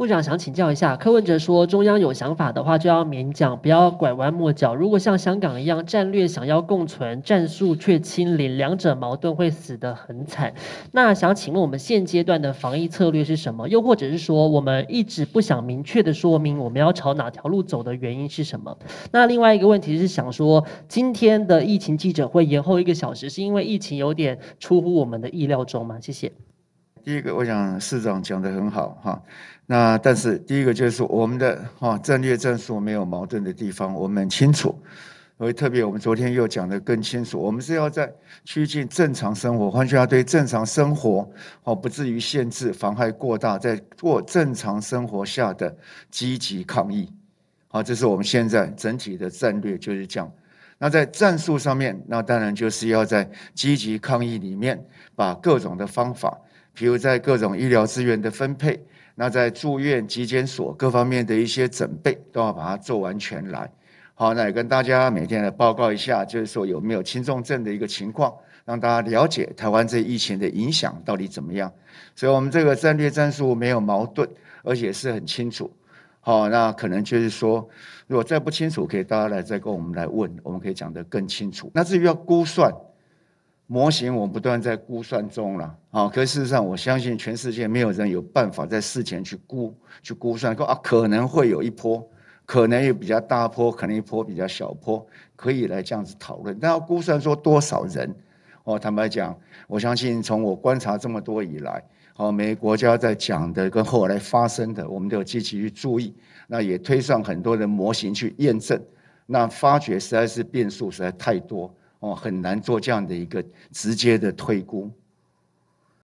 部长想请教一下，柯文哲说，中央有想法的话就要明讲，不要拐弯抹角。如果像香港一样，战略想要共存，战术却清零，两者矛盾会死得很惨。那想请问我们现阶段的防疫策略是什么？又或者是说，我们一直不想明确的说明我们要朝哪条路走的原因是什么？那另外一个问题是想说，今天的疫情记者会延后一个小时，是因为疫情有点出乎我们的意料中吗？谢谢。第一个，我想市长讲的很好哈。那但是第一个就是我们的哈战略战术没有矛盾的地方，我们很清楚。所以特别我们昨天又讲的更清楚，我们是要在趋近正常生活，完全要对正常生活哦，不至于限制妨害过大，在过正常生活下的积极抗疫。好，这是我们现在整体的战略就是这样。那在战术上面，那当然就是要在积极抗疫里面，把各种的方法。比如在各种医疗资源的分配，那在住院、疾检所各方面的一些准备，都要把它做完全来。好，那也跟大家每天来报告一下，就是说有没有轻重症的一个情况，让大家了解台湾这疫情的影响到底怎么样。所以，我们这个战略战术没有矛盾，而且是很清楚。好，那可能就是说，如果再不清楚，可以大家来再跟我们来问，我们可以讲得更清楚。那至于要估算。模型我不断在估算中了，啊，可事实上我相信全世界没有人有办法在事前去估去估算，说啊可能会有一波，可能有比较大坡，可能一波比较小坡，可以来这样子讨论。但要估算说多少人，哦，坦白讲，我相信从我观察这么多以来，哦，每个国家在讲的跟后来发生的，我们都有积极去注意，那也推上很多的模型去验证，那发觉实在是变数实在太多。哦，很难做这样的一个直接的推估。